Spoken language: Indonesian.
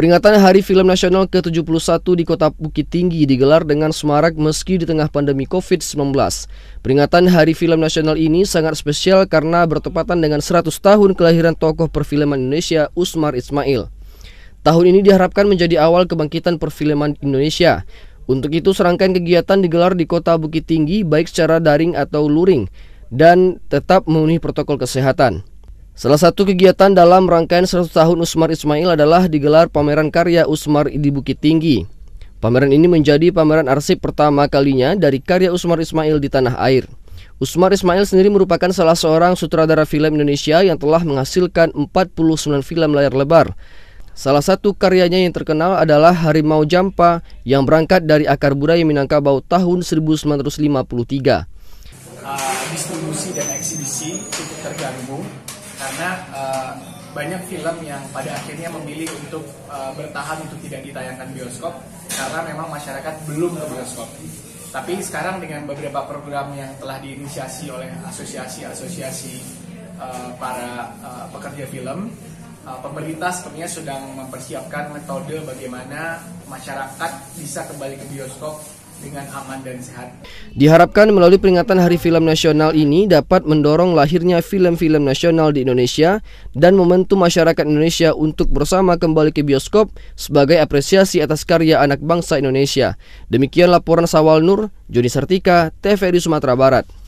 Peringatan Hari Film Nasional ke-71 di Kota Bukit Tinggi digelar dengan semarak meski di tengah pandemi COVID-19. Peringatan Hari Film Nasional ini sangat spesial karena bertepatan dengan 100 tahun kelahiran tokoh perfilman Indonesia Usmar Ismail. Tahun ini diharapkan menjadi awal kebangkitan perfilman Indonesia. Untuk itu serangkaian kegiatan digelar di Kota Bukit Tinggi baik secara daring atau luring dan tetap memenuhi protokol kesehatan. Salah satu kegiatan dalam rangkaian 100 tahun Usmar Ismail adalah digelar pameran karya Usmar di Bukit Tinggi. Pameran ini menjadi pameran arsip pertama kalinya dari karya Usmar Ismail di tanah air. Usmar Ismail sendiri merupakan salah seorang sutradara film Indonesia yang telah menghasilkan 49 film layar lebar. Salah satu karyanya yang terkenal adalah Harimau Jampa yang berangkat dari akar budaya Minangkabau tahun 1953. Uh, distribusi dan eksibisi cukup terganggu karena uh, banyak film yang pada akhirnya memilih untuk uh, bertahan untuk tidak ditayangkan bioskop karena memang masyarakat belum ke bioskop. Tapi sekarang dengan beberapa program yang telah diinisiasi oleh asosiasi-asosiasi uh, para uh, pekerja film, uh, pemerintah sebenarnya sedang mempersiapkan metode bagaimana masyarakat bisa kembali ke bioskop dengan aman dan sehat. Diharapkan melalui peringatan Hari Film Nasional ini dapat mendorong lahirnya film-film nasional di Indonesia dan momentum masyarakat Indonesia untuk bersama kembali ke bioskop sebagai apresiasi atas karya anak bangsa Indonesia. Demikian laporan Sawal Nur, Joni Sartika, TVRI Sumatera Barat.